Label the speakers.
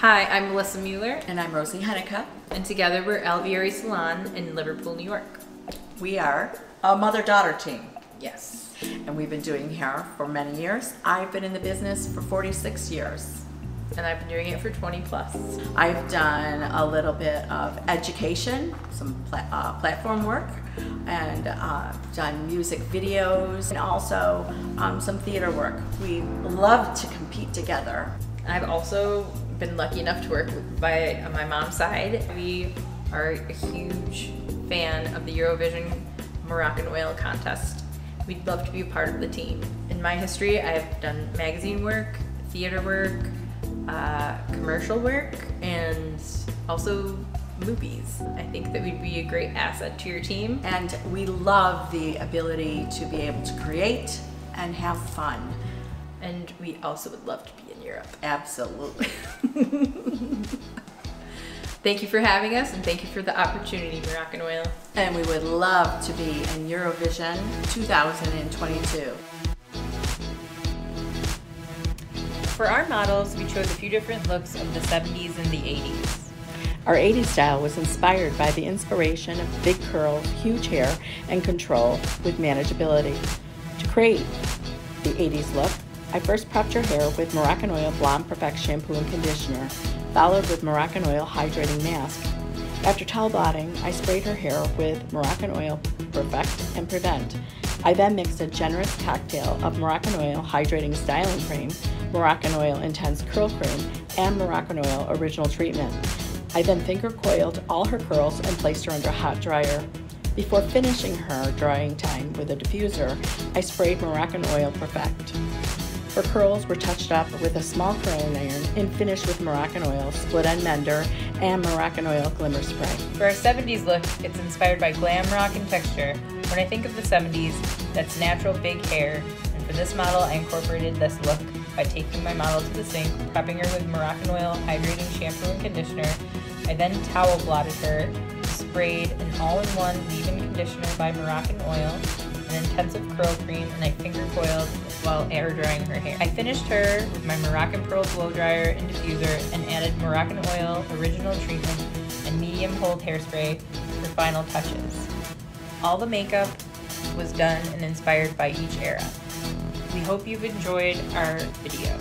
Speaker 1: Hi, I'm Melissa Mueller,
Speaker 2: And I'm Rosie Heneka.
Speaker 1: and together we're Alveare Salon in Liverpool, New York.
Speaker 2: We are a mother daughter team,
Speaker 1: Yes.
Speaker 2: and we've been doing hair for many years. I've been in the business for 46 years.
Speaker 1: And I've been doing it for 20 plus.
Speaker 2: I've done a little bit of education, some pla- uh, platform work, and uh, done music videos, and also um, some theater work. We love to compete together.
Speaker 1: I've also been lucky enough to work by my mom's side. We are a huge fan of the Eurovision Moroccan Oil contest. We'd love to be a part of the team. In my history, I've done magazine work, theater work, uh, commercial work, and also movies. I think that we'd be a great asset to your team.
Speaker 2: And we love the ability to be able to create and have fun.
Speaker 1: And we also would love to be in Europe.
Speaker 2: Absolutely.
Speaker 1: Thank you for having us and thank you for the opportunity, Moroccan Oil.
Speaker 2: And we would love to be in Eurovision 2022.
Speaker 1: For our models, we chose a few different looks of the 70s and the 80s.
Speaker 3: Our 80s style was inspired by the inspiration of big curls, huge hair, and control with manageability. To create the 80s look, I first prepped her hair with Moroccan Oil Blonde Perfect shampoo and conditioner, followed with Moroccan Oil hydrating mask. After towel blotting, I sprayed her hair with Moroccan Oil Perfect and Prevent. I then mixed a generous cocktail of Moroccan Oil Hydrating Styling Cream, Moroccan Oil Intense Curl Cream, and Moroccan Oil Original Treatment. I then finger coiled all her curls and placed her under a hot dryer. Before finishing her drying time with a diffuser, I sprayed Moroccan Oil Perfect. Her curls were touched up with a small curling iron and finished with Moroccan Oil Split End Mender and Moroccan Oil Glimmer Spray.
Speaker 1: For our 70s look, it's inspired by glam rock and texture. When I think of the 70s, that's natural big hair. And for this model, I incorporated this look by taking my model to the sink, prepping her with Moroccan Oil hydrating shampoo and conditioner. I then towel blotted her, sprayed an all-in-one leave-in conditioner by Moroccan Oil, an intensive curl cream, and I finger coiled while air drying her hair. I finished her with my Moroccan Pearl blow dryer and diffuser and added Moroccan Oil original treatment and medium hold hairspray for final touches. All the makeup was done and inspired by each era. We hope you've enjoyed our video.